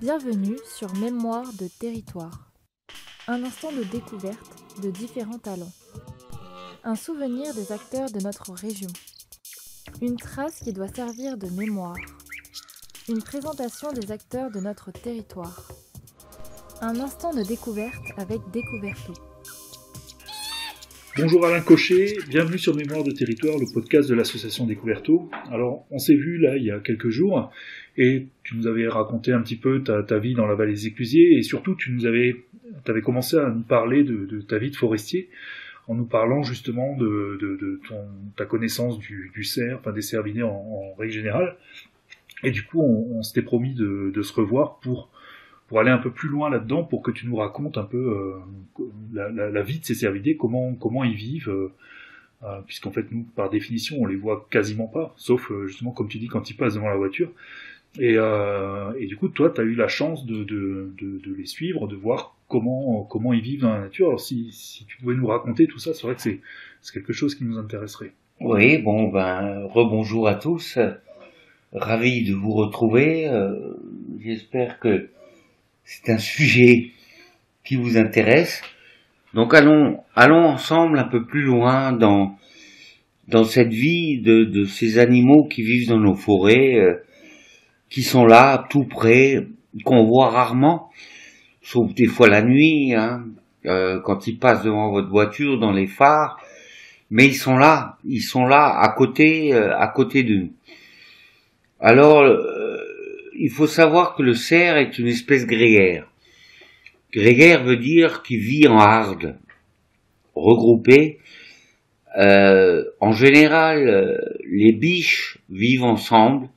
Bienvenue sur Mémoire de territoire. Un instant de découverte de différents talents. Un souvenir des acteurs de notre région. Une trace qui doit servir de mémoire. Une présentation des acteurs de notre territoire. Un instant de découverte avec Découverto. Bonjour Alain Cochet, bienvenue sur Mémoire de Territoire, le podcast de l'association Découverto. Alors, on s'est vu là il y a quelques jours et tu nous avais raconté un petit peu ta, vie dans la vallée des Éclusiers et surtout tu nous avais, avais commencé à nous parler de, ta vie de forestier en nous parlant justement de, ta connaissance du, cerf, enfin des cervidés en, règle générale. Et du coup, on, s'était promis de, se revoir pour pour aller un peu plus loin là-dedans, pour que tu nous racontes un peu euh, la, vie de ces cervidés, comment comment ils vivent, euh, euh, puisqu'en fait nous, par définition, on les voit quasiment pas, sauf justement comme tu dis quand ils passent devant la voiture. Et, et du coup, toi, tu as eu la chance de, les suivre, de voir comment ils vivent dans la nature. Alors si, tu pouvais nous raconter tout ça, c'est vrai que c'est quelque chose qui nous intéresserait. Oui, bon ben rebonjour à tous, ravi de vous retrouver. J'espère que c'est un sujet qui vous intéresse. Donc allons, ensemble un peu plus loin dans, cette vie de, de ces animaux qui vivent dans nos forêts, euh, qui sont là, tout près, qu'on voit rarement, sauf des fois la nuit, hein, euh, quand ils passent devant votre voiture, dans les phares, mais ils sont là, ils sont là, à côté, euh, à côté de nous. Alors, il faut savoir que le cerf est une espèce grégaire. Grégaire veut dire qu'il vit en harde, regroupé. Euh, en général, euh, les biches vivent ensemble,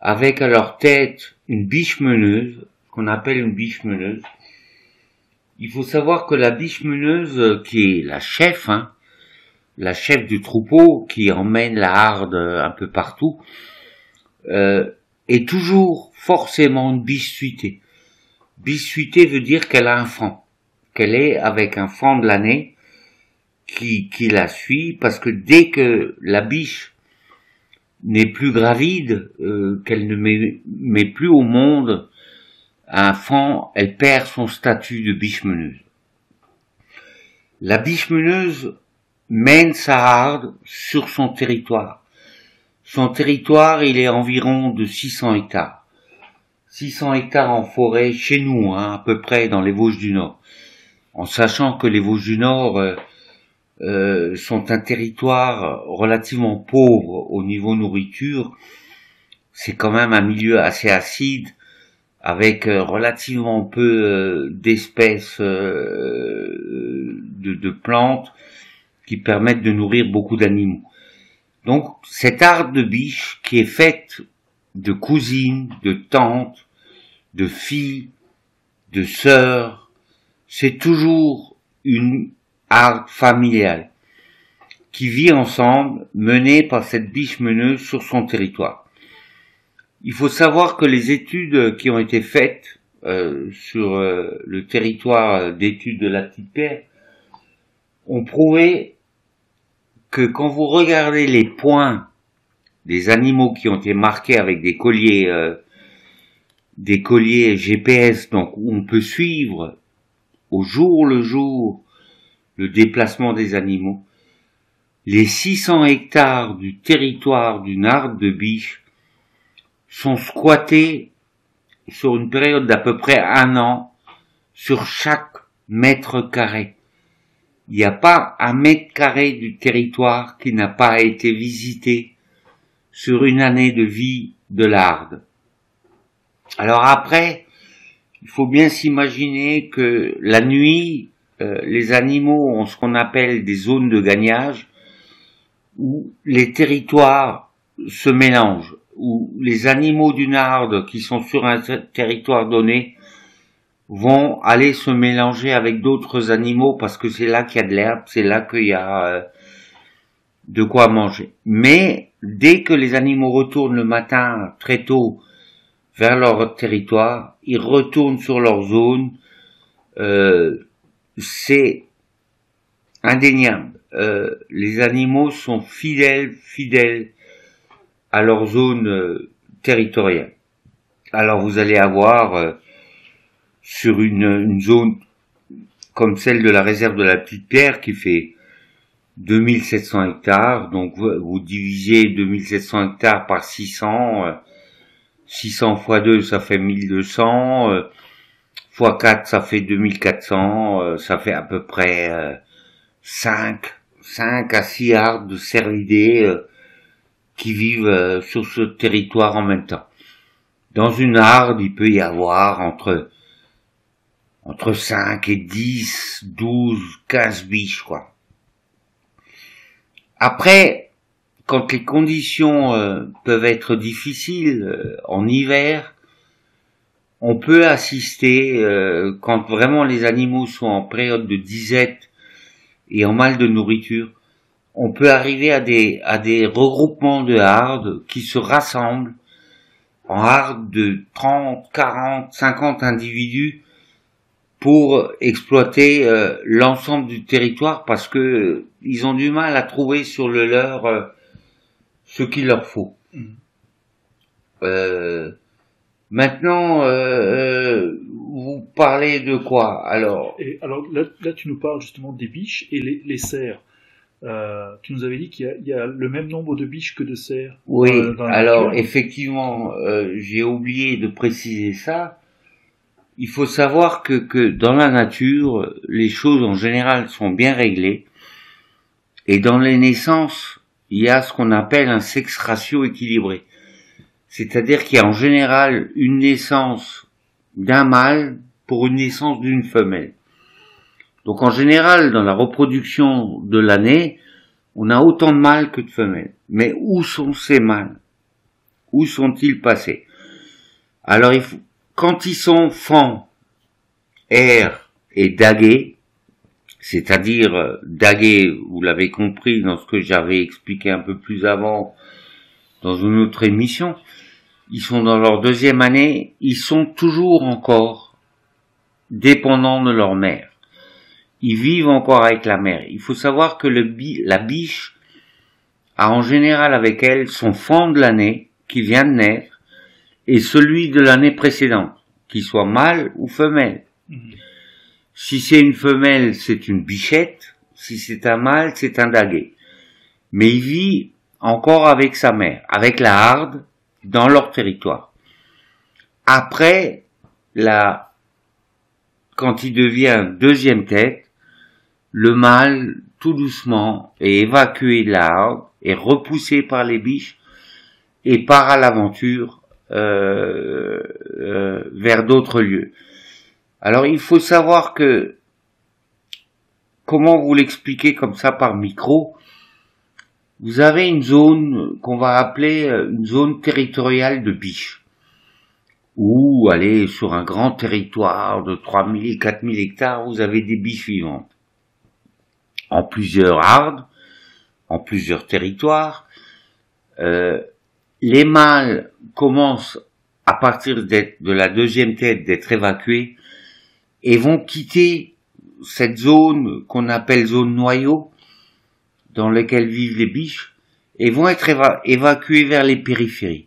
avec à leur tête une biche meneuse, qu'on appelle une biche meneuse. Il faut savoir que la biche meneuse, qui est la chef, hein, la chef du troupeau, qui emmène la harde un peu partout, euh, est toujours forcément une bissuitée. Bissuitée veut dire qu'elle a un fan, qu'elle est avec un fan de l'année qui, qui la suit, parce que dès que la biche n'est plus gravide, euh, qu'elle ne met, plus au monde un fan, elle perd son statut de biche meneuse. La biche meneuse mène sa harde sur son territoire. Son territoire, il est environ de 600 hectares. 600 hectares en forêt chez nous, hein, à peu près dans les Vosges du Nord. En sachant que les Vosges du Nord euh, euh, sont un territoire relativement pauvre au niveau nourriture, c'est quand même un milieu assez acide avec euh, relativement peu d'espèces de, plantes qui permettent de nourrir beaucoup d'animaux. Donc, cette art de biche qui est faite de cousines, de tantes, de filles, de sœurs, c'est toujours une familiale qui vit ensemble, menée par cette biche meneuse sur son territoire. Il faut savoir que les études qui ont été faites euh, sur euh, le territoire d'études de la petite pierre ont prouvé que quand vous regardez les points des animaux qui ont été marqués avec des colliers, euh, des colliers GPS, donc on peut suivre au jour le jour le déplacement des animaux, les 600 hectares du territoire d'une arde de biche sont squattés sur une période d'à peu près un an sur chaque mètre carré. Il n'y a pas un mètre carré du territoire qui n'a pas été visité sur une année de vie de l'Arde. Alors après, il faut bien s'imaginer que la nuit, euh, les animaux ont ce qu'on appelle des zones de gagnage où les territoires se mélangent, où les animaux d'une arde qui sont sur un territoire donné vont aller se mélanger avec d'autres animaux parce que c'est là qu'il y a de l'herbe, c'est là qu'il y a euh, de quoi manger. Mais dès que les animaux retournent le matin très tôt vers leur territoire, ils retournent sur leur zone. Euh, c'est indéniable. Euh, les animaux sont fidèles, fidèles à leur zone territoriale. Alors vous allez avoir euh, sur une, une zone comme celle de la réserve de la Petite Pierre qui fait 2700 hectares, donc vous, vous divisez 2700 hectares par 600, euh, 600 fois 2 ça fait 1200, euh, fois 4 ça fait 2400, euh, ça fait à peu près euh, 5, 5 à 6 arts de cervidés euh, qui vivent sur ce territoire en même temps. Dans une arde, il peut y avoir entre entre 5 et 10, 12, 15 biches, quoi. Après, quand les conditions peuvent être difficiles en hiver, on peut assister, euh, quand vraiment les animaux sont en période de disette et en mal de nourriture, on peut arriver à des, à des regroupements de hardes qui se rassemblent en hardes de 30, 40, 50 individus pour exploiter euh, l'ensemble du territoire parce que euh, ils ont du mal à trouver sur le leur euh, ce qu'il leur faut. Mhm. Euh, maintenant, euh, vous parlez de quoi Alors, Et alors là, là, tu nous parles justement des biches et les, les cerfs. Euh, tu nous avais dit qu'il y y a le même nombre de biches que de cerfs. oui, euh, dans alors nature. effectivement, euh, j'ai oublié de préciser ça. Il faut savoir que, que dans la nature, les choses en général sont bien réglées. Et dans les naissances, il y a ce qu'on appelle un sexe ratio équilibré. C'est-à-dire qu'il y a en général une naissance d'un mâle pour une naissance d'une femelle. Donc en général, dans la reproduction de l'année, on a autant de mâles que de femelles. Mais où sont ces mâles? Où sont-ils passés? Alors, quand ils sont fans, airs et dagués, c'est-à-dire euh, dagués, vous l'avez compris dans ce que j'avais expliqué un peu plus avant dans une autre émission, ils sont dans leur deuxième année, ils sont toujours encore dépendants de leur mère. Ils vivent encore avec la mère. Il faut savoir que le bi- la biche a en général avec elle son fan de l'année qui vient de naître et celui de l'année précédente, qu'il soit mâle ou femelle. Mhm. Si c'est une femelle, c'est une bichette. Si c'est un mâle, c'est un daguet. Mais il vit encore avec sa mère, avec la harde, dans leur territoire. Après, la, quand il devient deuxième tête, le mâle, tout doucement, est évacué de la harde, est repoussé par les biches et part à l'aventure euh, euh, vers d'autres lieux. Alors il faut savoir que comment vous l'expliquer comme ça par micro Vous avez une zone qu'on va appeler euh, une zone territoriale de biche. Ou allez sur un grand territoire de 3000 et 4000 hectares, vous avez des biches vivantes. En plusieurs hardes, en plusieurs territoires. Euh, les mâles commencent à partir de la deuxième tête d'être évacués et vont quitter cette zone qu'on appelle zone noyau, dans laquelle vivent les biches, et vont être éva- évacués vers les périphéries.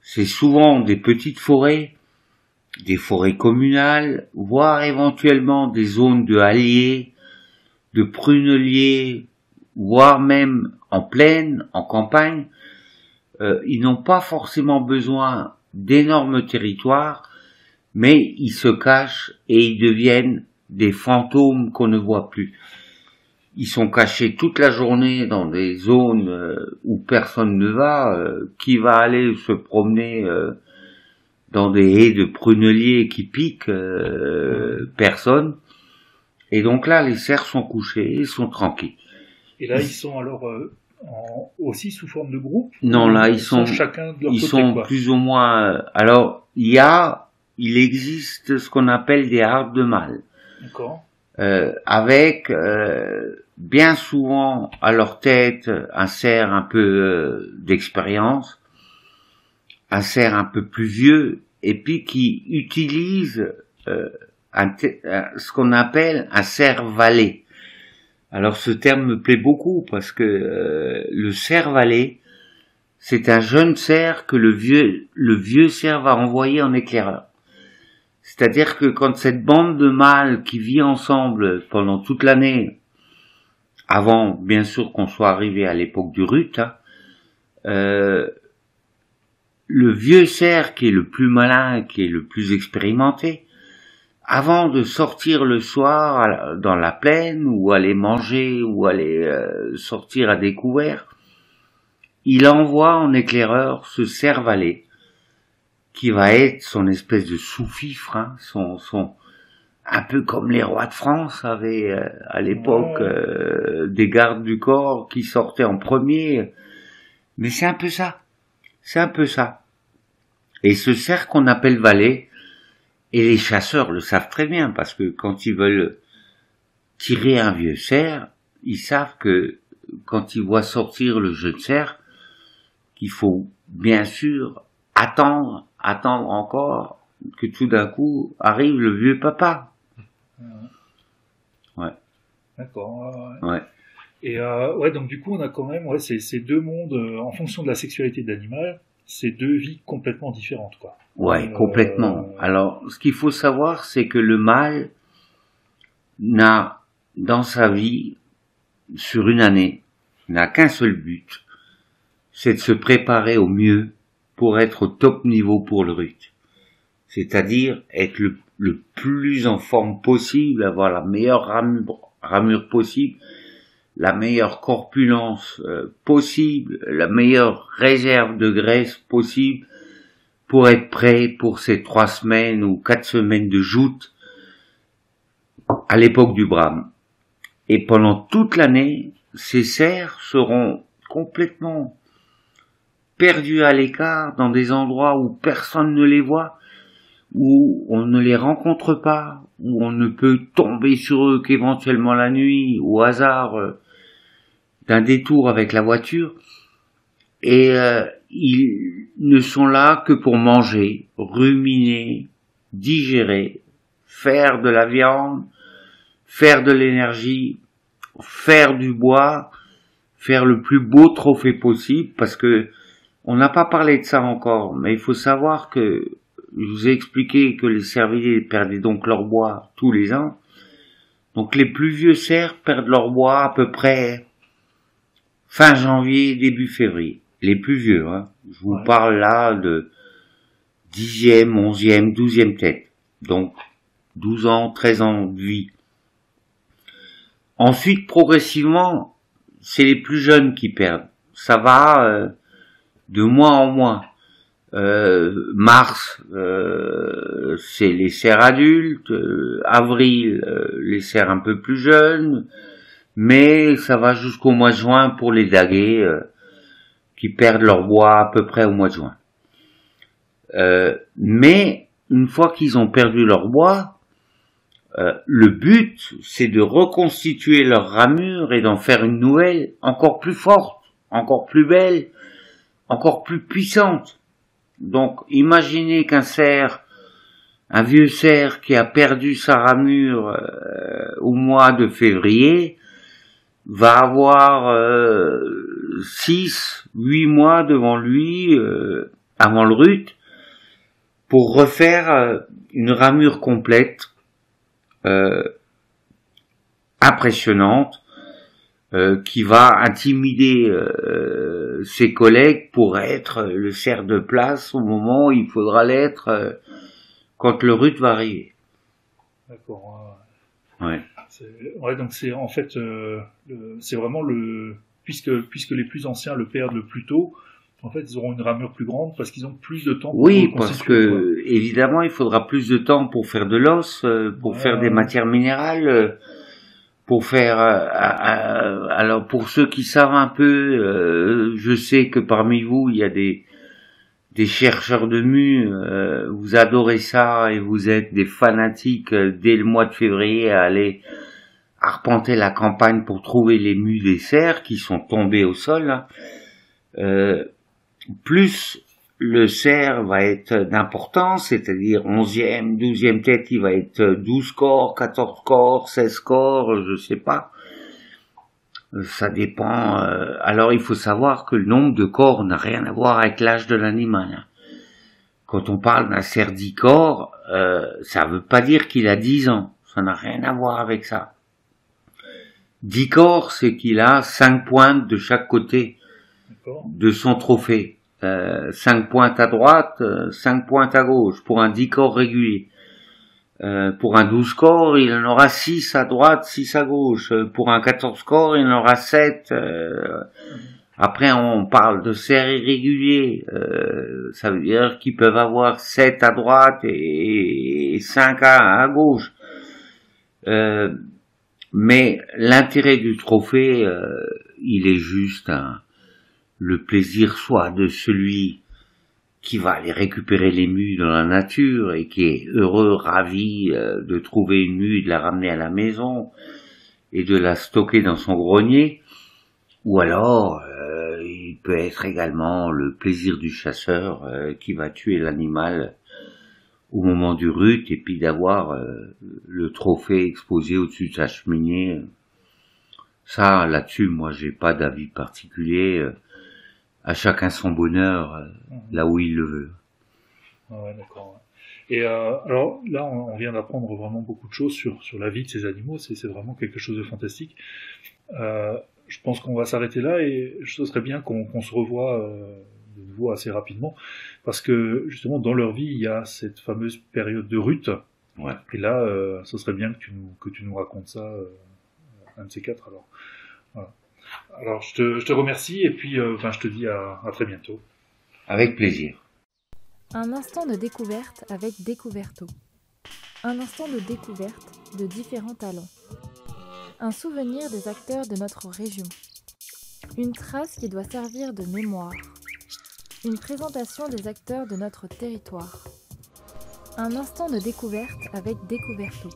C'est souvent des petites forêts, des forêts communales, voire éventuellement des zones de halliers, de pruneliers, voire même en plaine, en campagne. Euh, ils n'ont pas forcément besoin d'énormes territoires, mais ils se cachent et ils deviennent des fantômes qu'on ne voit plus. Ils sont cachés toute la journée dans des zones euh, où personne ne va. euh, qui va aller se promener euh, dans des haies de pruneliers qui piquent Personne. Et donc là, les cerfs sont couchés, ils sont tranquilles. Et là, ils sont alors euh, en- aussi sous forme de groupe Non, là, ils sont- chacun de leur Ils côté, sont quoi. plus ou moins. Alors, il y a, il existe ce qu'on appelle des hardes de mâles. D'accord. euh, avec euh, bien souvent à leur tête un cerf un peu euh, d'expérience, un cerf un peu plus vieux, et puis qui utilise euh, ce qu'on appelle un cerf valet. Alors ce terme me plaît beaucoup parce que euh, le cerf valet, c'est un jeune cerf que le vieux, le vieux cerf va envoyer en éclaireur. C'est-à-dire que quand cette bande de mâles qui vit ensemble pendant toute l'année, avant bien sûr qu'on soit arrivé à l'époque du rut, hein, euh, le vieux cerf qui est le plus malin, qui est le plus expérimenté, avant de sortir le soir dans la plaine ou aller manger ou aller euh, sortir à découvert, il envoie en éclaireur ce cerf-valet qui va être son espèce de sous-fifre, hein, son, son, un peu comme les rois de France avaient euh, à l'époque euh, des gardes du corps qui sortaient en premier. Mais c'est un peu ça. C'est un peu ça. Et ce cerf qu'on appelle valet, et les chasseurs le savent très bien parce que quand ils veulent tirer un vieux cerf, ils savent que quand ils voient sortir le jeune cerf, qu'il faut bien sûr attendre, attendre encore que tout d'un coup arrive le vieux papa. Ouais. D'accord. Ouais. Et euh, ouais, donc du coup, on a quand même ouais, ces, ces deux mondes, euh, en fonction de la sexualité de l'animal, ces deux vies complètement différentes, quoi. Ouais, Euh, complètement. Alors, ce qu'il faut savoir, c'est que le mâle n'a, dans sa vie, sur une année, n'a qu'un seul but, c'est de se préparer au mieux pour être au top niveau pour le rut. C'est-à-dire être le, le plus en forme possible, avoir la meilleure ramure, possible, la meilleure corpulence euh, possible, la meilleure réserve de graisse possible pour être prêt pour ces trois semaines ou quatre semaines de joute à l'époque du brame. Et pendant toute l'année, ces cerfs seront complètement perdus à l'écart dans des endroits où personne ne les voit, où on ne les rencontre pas, où on ne peut tomber sur eux qu'éventuellement la nuit, au hasard euh, d'un détour avec la voiture. Et euh, ils ne sont là que pour manger, ruminer, digérer, faire de la viande, faire de l'énergie, faire du bois, faire le plus beau trophée possible, parce que on n'a pas parlé de ça encore, mais il faut savoir que je vous ai expliqué que les cervidés perdaient donc leur bois tous les ans. Donc les plus vieux cerfs perdent leur bois à peu près fin janvier, début février. Les plus vieux, hein. Je vous Ouais. parle là de dixième, onzième, douzième tête. Donc 12 ans, 13 ans de vie. Ensuite, progressivement, c'est les plus jeunes qui perdent. Ça va euh, de mois en mois. Euh, mars, euh, c'est les cerfs adultes. euh, avril, les cerfs un peu plus jeunes. Mais ça va jusqu'au mois de juin pour les daguets qui perdent leur bois à peu près au mois de juin. Mais une fois qu'ils ont perdu leur bois, le but, c'est de reconstituer leur ramure et d'en faire une nouvelle encore plus forte, encore plus belle, encore plus puissante. Donc, imaginez qu'un cerf, un vieux cerf qui a perdu sa ramure euh, au mois de février, va avoir euh, 6, 8 mois devant lui, euh, avant le rut, pour refaire euh, une ramure complète impressionnante euh, qui va intimider euh, ses collègues pour être le cerf de place au moment où il faudra l'être euh, quand le rut va arriver. D'accord. Ouais. ouais. Donc c'est en fait, euh, c'est vraiment le puisque puisque les plus anciens le perdent le plus tôt. En fait, ils auront une ramure plus grande parce qu'ils ont plus de temps. pour Oui, parce que évidemment, il faudra plus de temps pour faire de l'os, euh, pour Ouais. faire des matières minérales, euh, pour faire. euh, alors, pour ceux qui savent un peu, euh, je sais que parmi vous, il y a des des chercheurs de mu. euh, vous adorez ça et vous êtes des fanatiques dès le mois de février à aller arpenter la campagne pour trouver les mus des cerfs qui sont tombés au sol. Euh, plus le cerf va être d'importance, c'est-à-dire 11e, 12e tête, il va être 12 corps, 14 corps, 16 corps, je sais pas. Ça dépend. euh, alors il faut savoir que le nombre de corps n'a rien à voir avec l'âge de l'animal. Quand on parle d'un cerf dix corps, euh, ça veut pas dire qu'il a 10 ans. Ça n'a rien à voir avec ça. 10 corps, c'est qu'il a cinq pointes de chaque côté de son trophée. Euh, 5 pointes à droite, 5 pointes à gauche pour un 10 corps régulier. Euh, pour un 12 corps, il en aura 6 à droite, 6 à gauche. Euh, Pour un 14 corps, il en aura 7. euh, Après, on parle de serres irréguliers. Euh, ça veut dire qu'ils peuvent avoir 7 à droite et, 5 à, à gauche. Euh, mais l'intérêt du trophée, euh, il est juste un, le plaisir soit de celui qui va aller récupérer les mues dans la nature et qui est heureux, ravi euh, de trouver une mue, de la ramener à la maison et de la stocker dans son grenier, ou alors euh, il peut être également le plaisir du chasseur euh, qui va tuer l'animal au moment du rut et puis d'avoir le trophée exposé au-dessus de sa cheminée. Ça, là-dessus, moi, j'ai pas d'avis particulier. À chacun son bonheur, euh, là où il le veut. Ah ouais, d'accord. Et euh, alors là, on, on vient d'apprendre vraiment beaucoup de choses sur, sur la vie de ces animaux. C'est vraiment quelque chose de fantastique. Euh, je pense qu'on va s'arrêter là et ce serait bien qu'on se revoie euh, de nouveau assez rapidement parce que justement dans leur vie il y a cette fameuse période de rut. Ouais. Et là, ce serait bien que tu nous que tu nous racontes ça, un de ces quatre. Alors. Alors je te, je te remercie et puis euh, enfin je te dis à, à très bientôt. Avec plaisir. Un instant de découverte avec Découverto. Un instant de découverte de différents talents. Un souvenir des acteurs de notre région. Une trace qui doit servir de mémoire. Une présentation des acteurs de notre territoire. Un instant de découverte avec Découverto.